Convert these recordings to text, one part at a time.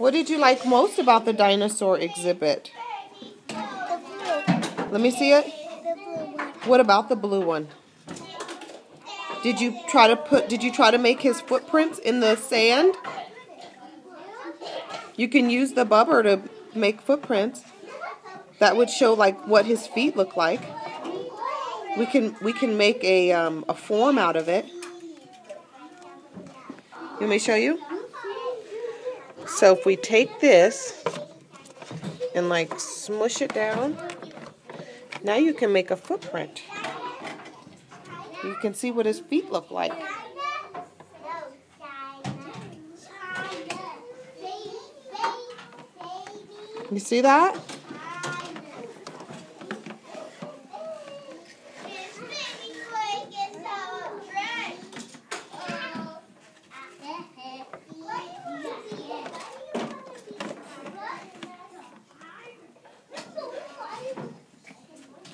What did you like most about the dinosaur exhibit? The. Let me see it. What about the blue one? Did you try to put did you try to make his footprints in the sand? You can use the bubber to make footprints. That would show like what his feet look like. We can we can make a um, a form out of it. Want me show you? So if we take this and like smush it down, now you can make a footprint. You can see what his feet look like. You see that?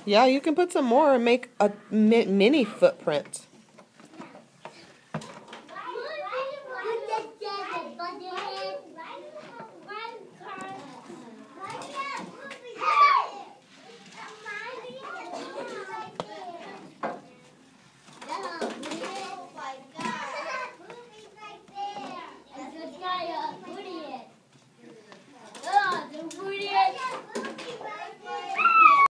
Yeah, you can put some more and make a mi- mini footprint.